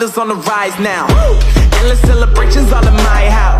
brothers on the rise now. Endless celebrations all in my house.